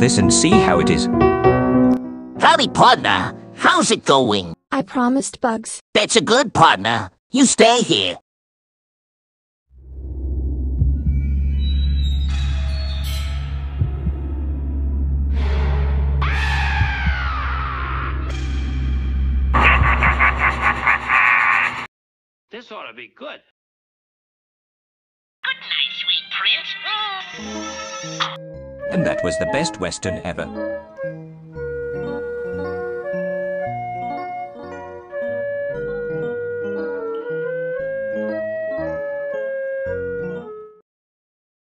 this and see how it is. Howdy, partner. How's it going? I promised Bugs. That's a good partner. You stay here. This ought to be good. Good And that was the best Western ever.